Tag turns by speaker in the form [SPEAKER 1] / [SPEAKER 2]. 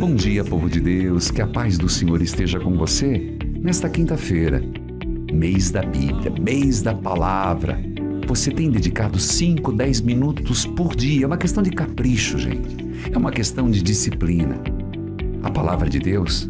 [SPEAKER 1] Bom dia, povo de Deus, que a paz do Senhor esteja com você nesta quinta-feira, mês da Bíblia, mês da palavra. Você tem dedicado 5, 10 minutos por dia. É uma questão de capricho, gente. É uma questão de disciplina. A palavra de Deus